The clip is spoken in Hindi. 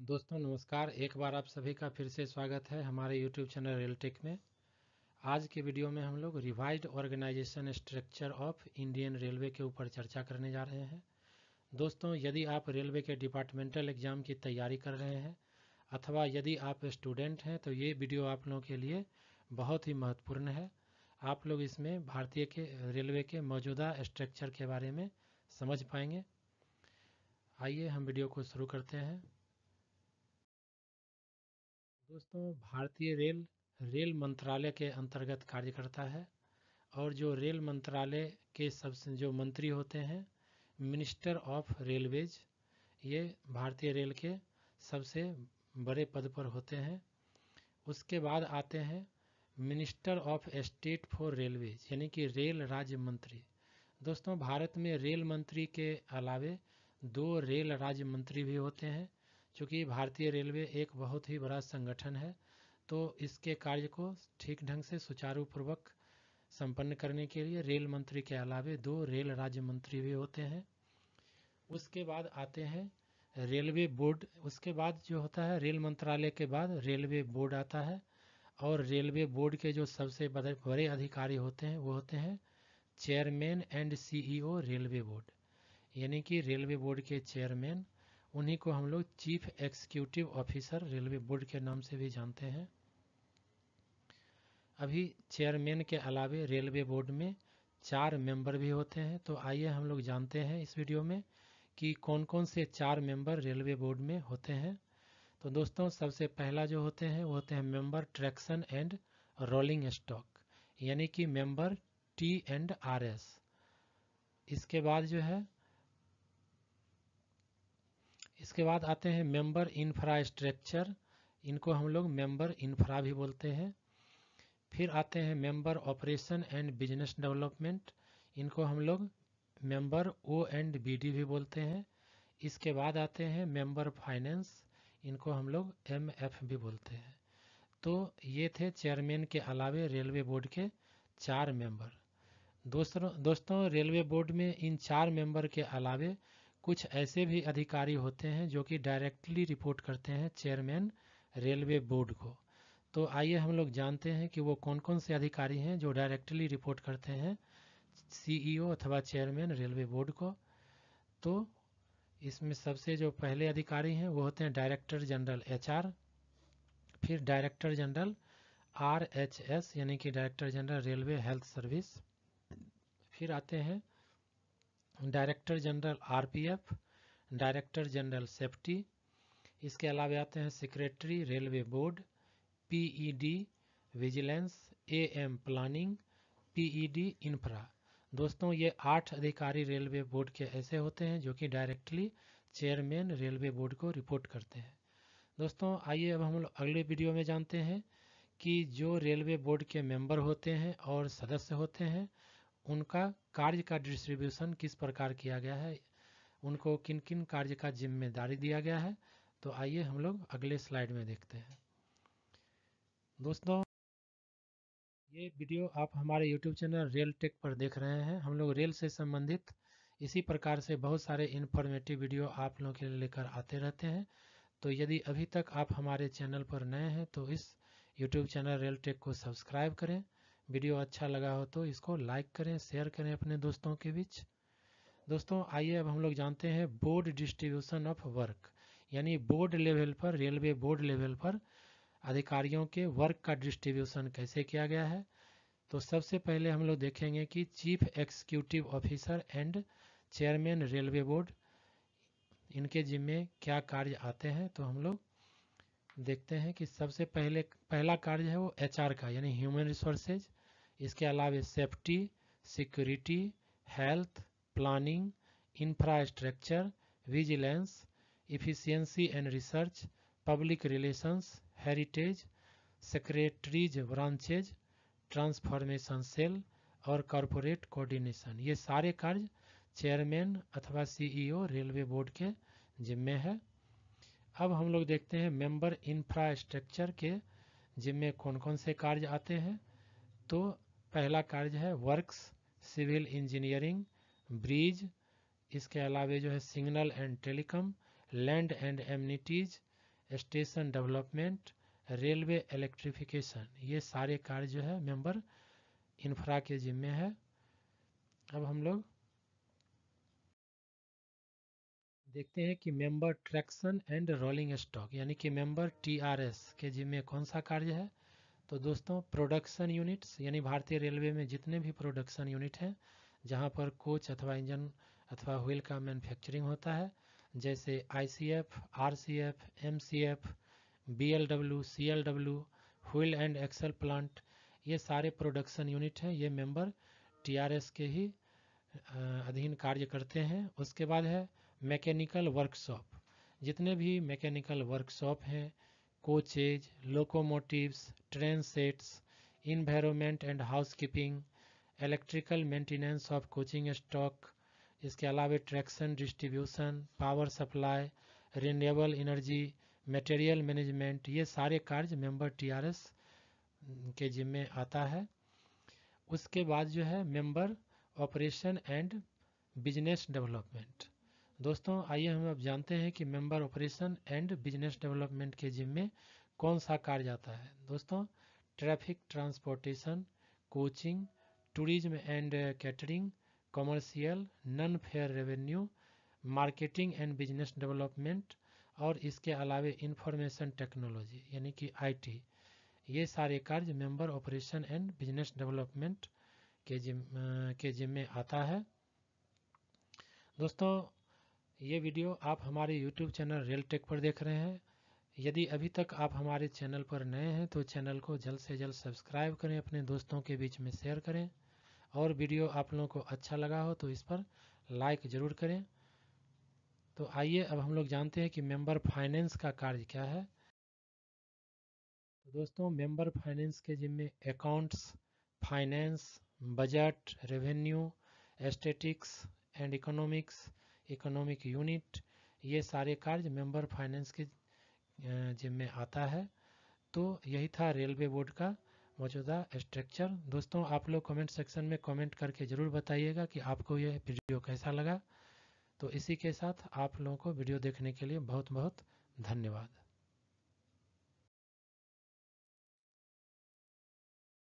दोस्तों, नमस्कार। एक बार आप सभी का फिर से स्वागत है हमारे यूट्यूब चैनल रेलटेक में। आज के वीडियो में हम लोग revised organisation structure of Indian railway के ऊपर चर्चा करने जा रहे हैं। दोस्तों, यदि आप रेलवे के डिपार्टमेंटल एग्ज़ाम की तैयारी कर रहे हैं, अथवा यदि आप स्टूडेंट हैं तो ये वीडियो आप लोगों के लिए बहुत ही महत्वपूर्ण है। आप लोग इसमें भारतीय के रेलवे के मौजूदा स्ट्रक्चर के बारे में समझ पाएँगे। आइए हम वीडियो को शुरू करते हैं। दोस्तों, भारतीय रेल रेल मंत्रालय के अंतर्गत कार्य करता है और जो रेल मंत्रालय के सबसे, जो मंत्री होते हैं, मिनिस्टर ऑफ़ रेलवेज, ये भारतीय रेल के सबसे बड़े पद पर होते हैं। उसके बाद आते हैं minister of state for railways, यानी कि रेल राज्य मंत्री। दोस्तों, भारत में रेल मंत्री के अलावे दो रेल राज्य मंत्री भी होते हैं चूँकि भारतीय रेलवे एक बहुत ही बड़ा संगठन है तो इसके कार्य को ठीक ढंग से सुचारू पूर्वक संपन्न करने के लिए रेल मंत्री के अलावे दो रेल राज्य मंत्री भी होते हैं। उसके बाद आते हैं रेलवे बोर्ड। उसके बाद जो होता है, रेल मंत्रालय के बाद रेलवे बोर्ड आता है और रेलवे बोर्ड के जो सबसे बड़े अधिकारी होते हैं, वो होते हैं chairman and CEO railway board. यानी कि रेलवे बोर्ड के चेयरमैन उन्हीं को हम लोग chief executive officer railway board के नाम से भी जानते हैं। अभी चेयरमैन के अलावे रेलवे बोर्ड में चार मेंबर भी होते हैं तो आइए हम लोग जानते हैं इस वीडियो में कि कौन कौन से चार मेंबर रेलवे बोर्ड में होते हैं। तो दोस्तों, सबसे पहला जो होते हैं, वो होते हैं member traction and rolling stock, यानी कि member T and R S. इसके बाद जो है इसके बाद आते हैं मेंबर इंफ्रास्ट्रक्चर इनको हम लोग मेंबर इंफ्रा भी बोलते हैं। फिर आते हैं member operation and business development इनको हम लोग member O and B D भी बोलते हैं। इसके बाद आते हैं मेंबर फाइनेंस इनको हम लोग एम एफ़ भी बोलते हैं। तो ये थे चेयरमैन के अलावे रेलवे बोर्ड के चार मेंबर दोस्तों दोस्तों रेलवे बोर्ड में इन चार मेंबर के अलावे कुछ ऐसे भी अधिकारी होते हैं जो कि डायरेक्टली रिपोर्ट करते हैं चेयरमैन रेलवे बोर्ड को। तो आइए हम लोग जानते हैं कि वो कौन कौन से अधिकारी हैं जो डायरेक्टली रिपोर्ट करते हैं सीईओ अथवा चेयरमैन रेलवे बोर्ड को। तो इसमें सबसे जो पहले अधिकारी हैं वो होते हैं डायरेक्टर जनरल एचआर फिर director general R H S यानी कि director general railway health service फिर आते हैं director general RPF, director general safety, इसके अलावा आते हैं secretary, railway board, PED, vigilance, AM planning, PED, infra. दोस्तों, ये आठ अधिकारी रेलवे बोर्ड के ऐसे होते हैं जो कि डायरेक्टली चेयरमैन रेलवे बोर्ड को रिपोर्ट करते हैं। दोस्तों, आइए अब हम लोग अगले वीडियो में जानते हैं कि जो रेलवे बोर्ड के मेंबर होते हैं और सदस्य होते हैं उनका कार्य का डिस्ट्रीब्यूशन किस प्रकार किया गया है? उनको किन किन कार्य का ज़िम्मेदारी दिया गया है? तो आइए हम लोग अगले स्लाइड में देखते हैं। दोस्तों, ये वीडियो आप हमारे यूट्यूब चैनल रेल टेक पर देख रहे हैं। हम लोग रेल से संबंधित इसी प्रकार से बहुत सारे इन्फॉर्मेटिव वीडियो आप लोगों के लिए लेकर आते रहते हैं। तो यदि अभी तक आप हमारे चैनल पर नए हैं तो इस यूट्यूब चैनल रेल टेक को सब्सक्राइब करें। वीडियो अच्छा लगा हो तो इसको लाइक करें, शेयर करें अपने दोस्तों के बीच। दोस्तों, आइए अब हम लोग जानते हैं बोर्ड डिस्ट्रीब्यूशन ऑफ़ वर्क, यानी बोर्ड लेवल पर, रेलवे बोर्ड लेवल पर अधिकारियों के वर्क का डिस्ट्रीब्यूशन कैसे किया गया है। तो सबसे पहले हम लोग देखेंगे कि chief executive officer and chairman railway board, इनके जिम्मे क्या कार्य आते हैं तो हम लोग देखते हैं कि सबसे पहले, पहला कार्य है वो एचआर का, यानी ह्यूमन रिसोर्सेज। इसके अलावा safety security health planning infrastructure vigilance efficiency and research public relations heritage secretaries branches transformation cell और कॉरपोरेट कोऑर्डिनेशन ये सारे कार्य चेयरमैन अथवा सीईओ रेलवे बोर्ड के जिम्मे है। अब हम लोग देखते हैं मेंबर इंफ्रास्ट्रक्चर के जिम्मे कौन कौन से कार्य आते हैं। तो पहला कार्य है वर्क्स सिविल इंजीनियरिंग ब्रिज इसके अलावे जो है signal and telecom land and amenities station development railway electrification ये सारे कार्य जो है मेंबर इंफ्रा के जिम्मे है। अब हम लोग देखते हैं कि member traction and rolling stock यानी कि मेंबर टीआरएस के जिम्मे कौन सा कार्य है? तो दोस्तों प्रोडक्शन यूनिट्स यानी भारतीय रेलवे में जितने भी प्रोडक्शन यूनिट हैं जहाँ पर कोच अथवा इंजन अथवा व्हील का मैन्युफैक्चरिंग होता है जैसे ICF, RCF, MCF, BLW, CLW, wheel and axle plant ये सारे प्रोडक्शन यूनिट हैं। ये मेंबर टीआरएस के ही अधीन कार्य करते हैं। उसके बाद है मैकेनिकल वर्कशॉप जितने भी मैकेनिकल वर्कशॉप हैं coaches locomotives train sets environment and housekeeping electrical maintenance of coaching stock इसके अलावा traction distribution power supply renewable energy material management ये सारे कार्य मेंबर टीआरएस के जिम्मे आता है। उसके बाद जो है member operation and business development दोस्तों, आइए हम अब जानते हैं कि member operation and business development के जिम्मे कौन सा कार्य आता है। दोस्तों traffic transportation coaching tourism and catering commercial non fare revenue marketing and business development और इसके अलावे इंफॉर्मेशन टेक्नोलॉजी यानी कि आईटी ये सारे कार्य member operation and business development के जिम के जिम्मे आता है। दोस्तों ये वीडियो आप हमारे यूट्यूब चैनल रेल टेक पर देख रहे हैं। यदि अभी तक आप हमारे चैनल पर नए हैं तो चैनल को जल्द से जल्द सब्सक्राइब करें, अपने दोस्तों के बीच में शेयर करें। और वीडियो आप लोगों को अच्छा लगा हो तो इस पर लाइक ज़रूर करें। तो आइए, अब हम लोग जानते हैं कि मेंबर फाइनेंस का कार्य क्या है। तो दोस्तों मेंबर फाइनेंस के जिम्मे accounts finance budget revenue statistics and economics economic unit ये सारे कार्य मेंबर फाइनेंस के जिम्मे आता है। तो यही था रेलवे बोर्ड का मौजूदा स्ट्रक्चर दोस्तों, आप लोग कमेंट सेक्शन में कमेंट करके ज़रूर बताइएगा कि आपको यह वीडियो कैसा लगा। तो इसी के साथ आप लोगों को वीडियो देखने के लिए बहुत बहुत धन्यवाद।